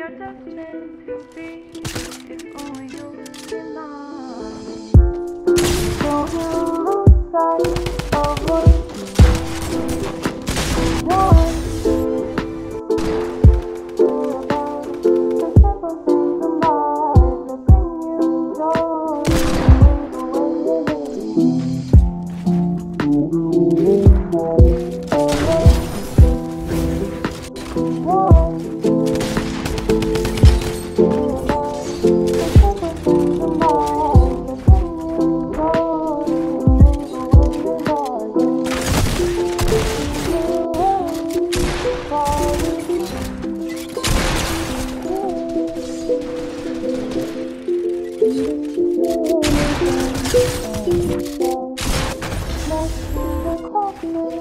your darkness to be if only you Oh.